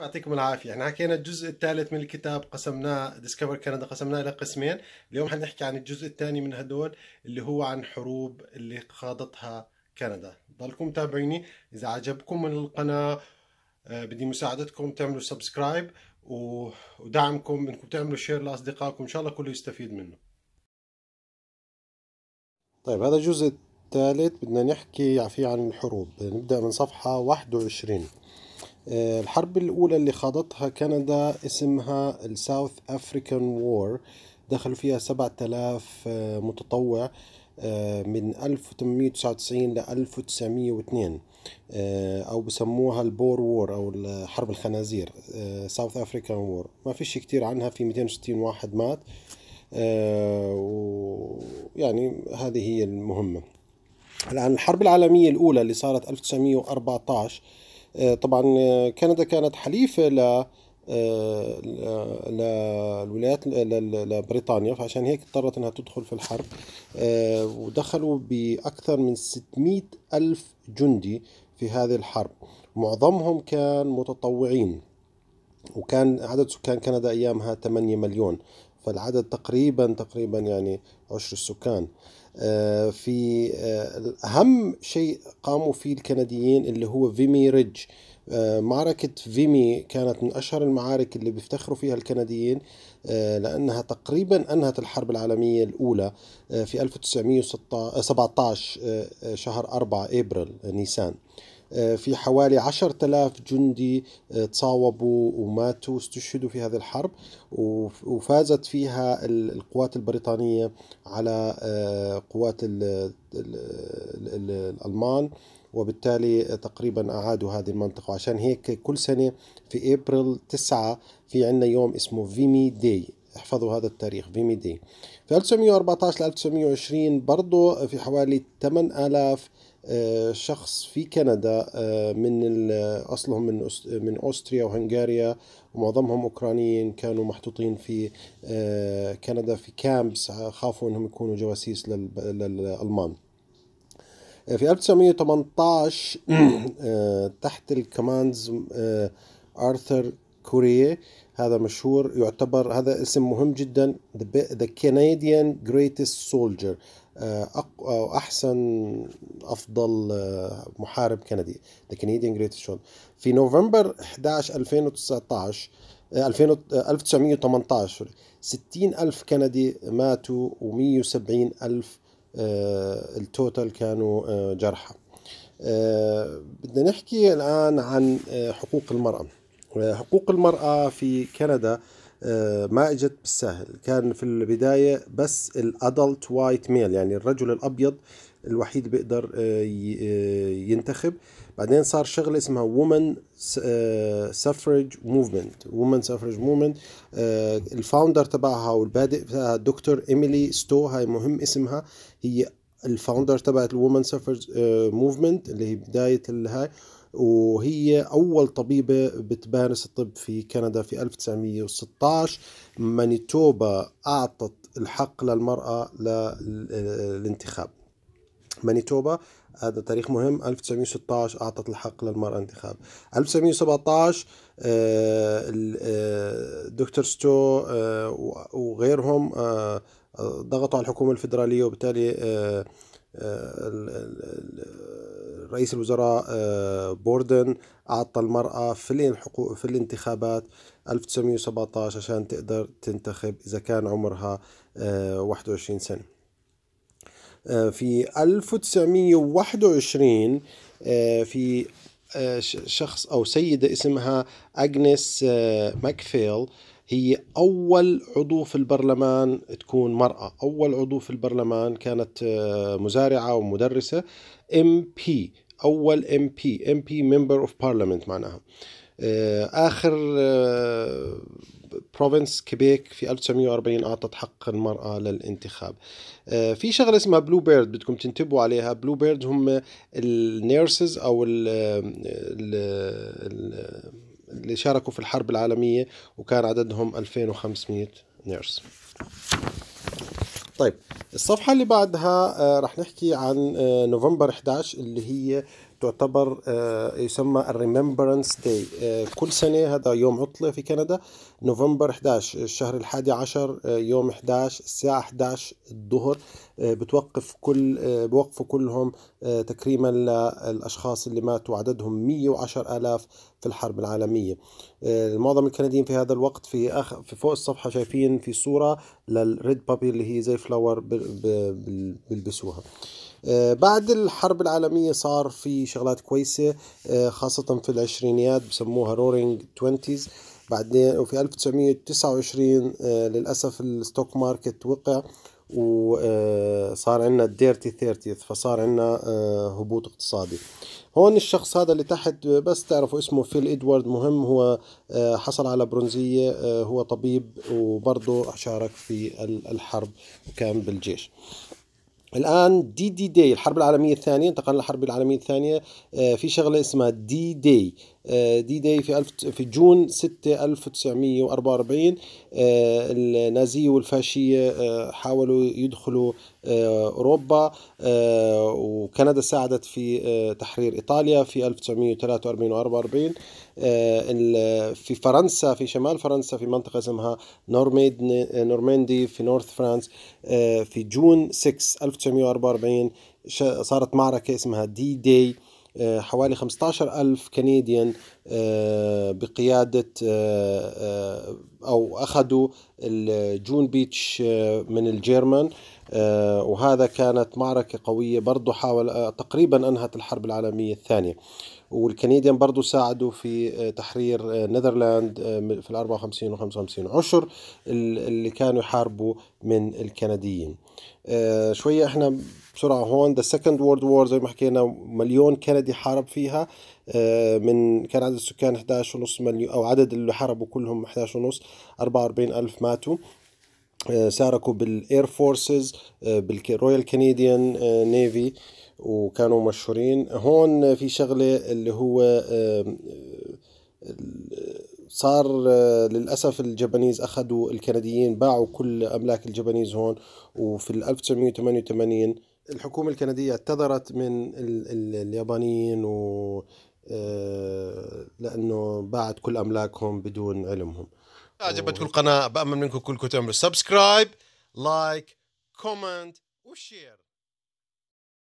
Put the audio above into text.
يعطيكم العافية. إحنا حكينا الجزء الثالث من الكتاب قسمناه Discover Canada قسمناه إلى قسمين. اليوم حنحكي عن الجزء الثاني من هدول اللي هو عن حروب اللي خاضتها كندا. ضلكم متابعيني. إذا عجبكم القناة آه، بدي مساعدتكم تعملوا subscribe ودعمكم إنكم تعملوا share لأصدقائكم. إن شاء الله كله يستفيد منه. طيب هذا الجزء الثالث بدنا نحكي فيه عن الحروب نبدأ من صفحة 21 آه، الحرب الأولى اللي خاضتها كندا اسمها ال South African War دخلوا فيها 7000 آه، متطوع آه، من 1899 ل 1902 أو بسموها ال Boer War أو حرب الخنازير South African War ما فيش كتير عنها في 260 واحد مات يعني هذه هي المهمة. الآن الحرب العالمية الأولى اللي صارت 1914 آه، طبعا آه، كندا كانت حليفة ل آه، للولايات لبريطانيا فعشان هيك اضطرت إنها تدخل في الحرب ودخلوا بأكثر من 600 ألف جندي في هذه الحرب. معظمهم كان متطوعين وكان عدد سكان كندا أيامها 8 مليون فالعدد تقريبا تقريبا يعني عشر السكان آه، في آه، أهم شيء قاموا فيه الكنديين اللي هو فيمي ريدج. آه، معركة فيمي كانت من أشهر المعارك اللي بيفتخروا فيها الكنديين لأنها تقريبا أنهت الحرب العالمية الأولى في 1917 شهر 4 إبريل نيسان. آه، في حوالي عشرة آلاف جندي آه، تصاوبوا وماتوا واستشهدوا في هذه الحرب وفازت فيها القوات البريطانية على آه، قوات الألمان. وبالتالي تقريبا أعادوا هذه المنطقة. وعشان هيك كل سنة في أبريل 9 في عنا يوم اسمه فيمي داي. احفظوا هذا التاريخ فيمي داي. في 1914 ل 1920 برضه في حوالي 8000 آه، شخص في كندا آه، من أصلهم من من أوستريا وهنغاريا ومعظمهم أوكرانيين كانوا محطوطين في آه، كندا في كامبس خافوا إنهم يكونوا جواسيس للألمان. في 1918 تحت الكماندز آرثر كوريه هذا مشهور يعتبر هذا اسم مهم جدا Canadian Greatest Soldier أو أحسن أفضل آه، محارب كندي The Canadian Greatest Shot في نوفمبر 11 2019 1918 60 ألف كندي ماتوا و170 ألف آه، ال total كانوا آه، جرحى. بدنا نحكي الآن عن حقوق المرأة. حقوق المرأة في كندا آه، ما إجت بالسهل. كان في البداية بس ال adult white male يعني الرجل الأبيض الوحيد بيقدر آه، آه، ينتخب. بعدين صار شغلة اسمها women's suffrage movement women's suffrage movement ال founder تبعها والبادئ فيها دكتور إيميلي ستو هاي مهم اسمها. هي ال founder تبعت ال women's suffrage movement اللي هي بداية الهاي. وهي أول طبيبة بتمارس الطب في كندا في 1916 مانيتوبا أعطت الحق للمرأة للانتخاب مانيتوبا. هذا تاريخ مهم. 1916 أعطت الحق للمرأة انتخاب. 1917 دكتور ستو آه، وغيرهم آه، ضغطوا على الحكومة الفيدرالية وبالتالي آه، رئيس الوزراء آه، بوردن أعطى المرأة في الحقوق في الانتخابات 1917 عشان تقدر تنتخب إذا كان عمرها 21 آه، سنة. آه، في 1921 في شخص أو سيدة اسمها أغنيس ماكفيل. هي أول عضو في البرلمان تكون مرأة. أول عضو في البرلمان كانت مزارعة ومدرسة. MP أول MP MP member of parliament معناها. آه، آخر province كيبيك في 1940 أعطت حق المرأة للانتخاب. آه، في شغلة اسمها Bluebird بدكم تنتبهوا عليها. Bluebird هم ال nurses أو ال اللي شاركوا في الحرب العالمية وكان عددهم 2500 nurse طيب الصفحة اللي بعدها آه، رح نحكي عن آه، نوفمبر 11 اللي هي تعتبر آه، يسمى ال Remembrance Day كل سنة هذا يوم عطلة في كندا نوفمبر 11 الشهر الحادي عشر يوم 11 الساعة 11 الظهر بتوقف كل بوقفوا كلهم تكريما للأشخاص اللي ماتوا عددهم 110 آلاف في الحرب العالمية. معظم الكنديين في هذا الوقت في أخ في فوق الصفحة شايفين في صورة لل red poppy اللي هي زي flower بيلبسوها. آه، بعد الحرب العالمية صار في شغلات كويسة آه، خاصة في العشرينيات بسموها Roaring Twenties بعدين وفي 1929 آه، للأسف ال stock market وقع وصار عندنا ال Dirty Thirties فصار عندنا هبوط اقتصادي. هون الشخص هذا اللي تحت بس تعرفوا اسمه فيل ادوارد مهم هو حصل على برونزية هو طبيب وبرضه شارك في الحرب وكان بالجيش. الآن دي دي دي الحرب العالمية الثانية انتقلنا للحرب العالمية الثانية آه، في شغلة اسمها دي دي دي دي في ألف في جون 6 1944 آه، النازيه والفاشية حاولوا يدخلوا أوروبا وكندا ساعدت في تحرير إيطاليا في 1943 و 44 في فرنسا في شمال فرنسا في منطقة اسمها نورماندي في north France في June 6 1944 صارت معركة اسمها D آه، حوالي 15 ألف Canadian آه، بقيادة آه، أو أخذوا ال Juno Beach من ال German وهذا كانت معركة قوية برضو حاول تقريبا أنهت الحرب العالمية الثانية. وال Canadian برضو ساعدوا في تحرير Netherlands في ال 54 و 55 عشر اللي كانوا يحاربوا من الكنديين. شوية إحنا بسرعة هون the Second World War زي ما حكينا مليون كندي حارب فيها آه، من كان عدد السكان 11 ونص مليون أو عدد اللي حاربوا كلهم 11 ونص. 44 ألف ماتوا. شاركوا بال air forces بال Royal Canadian Navy وكانوا مشهورين. هون في شغلة اللي هو آه، صار آه، للأسف ال Japanese أخذوا الكنديين باعوا كل أملاك ال Japanese هون. وفي 1988 الحكومة الكندية اعتذرت من اليابانيين و آه، لأنه باعت كل أملاكهم بدون علمهم. عجبتكم القناة بأمل منكم كلكم تعملوا subscribe لايك كومنت وشير